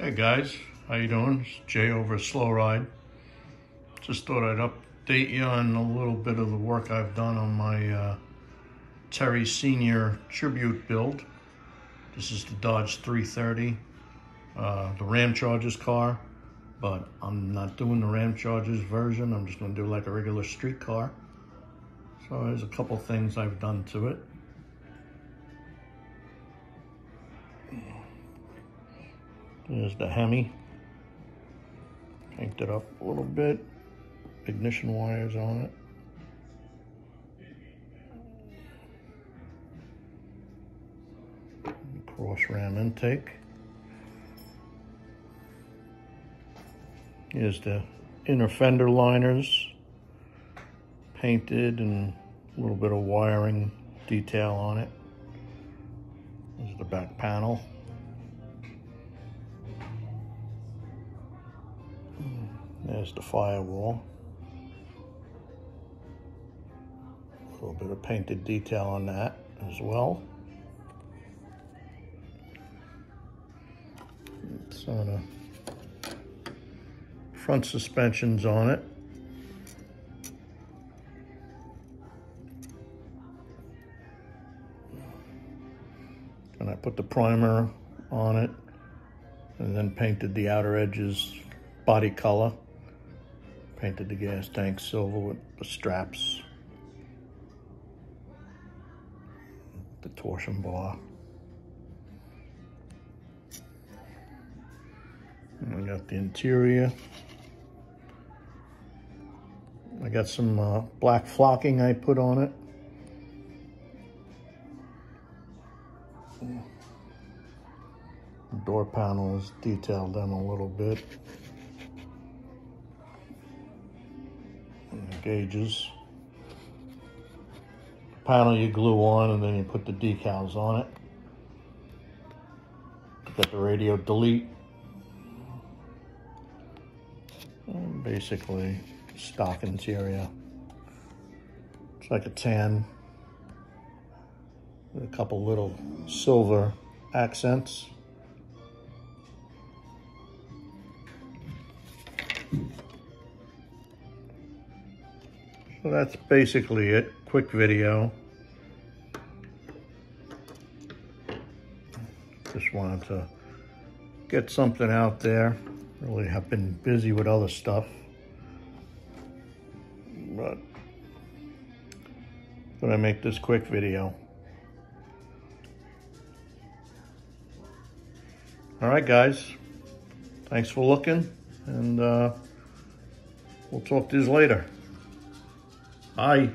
Hey guys, how you doing? It's Jay over Slow Ride. Just thought I'd update you on a little bit of the work I've done on my uh, Terry Senior Tribute build. This is the Dodge 330, uh, the Ramchargers car, but I'm not doing the Ramchargers version. I'm just gonna do like a regular street car. So there's a couple things I've done to it. There's the Hemi. Painted up a little bit. Ignition wires on it. Cross ram intake. Here's the inner fender liners. Painted and a little bit of wiring detail on it. The back panel. There's the firewall. A little bit of painted detail on that as well. It's on a front suspensions on it. And I put the primer on it and then painted the outer edges body color. Painted the gas tank silver with the straps. The torsion bar. And I got the interior. I got some uh, black flocking I put on it. Door panel is detailed in a little bit. Gauges. Panel you glue on and then you put the decals on it. Got the radio delete. And basically stock interior. It's like a tan with a couple little silver accents. So that's basically it. Quick video. Just wanted to get something out there. Really have been busy with other stuff. But I make this quick video. All right, guys. Thanks for looking, and uh, we'll talk to you later. Bye.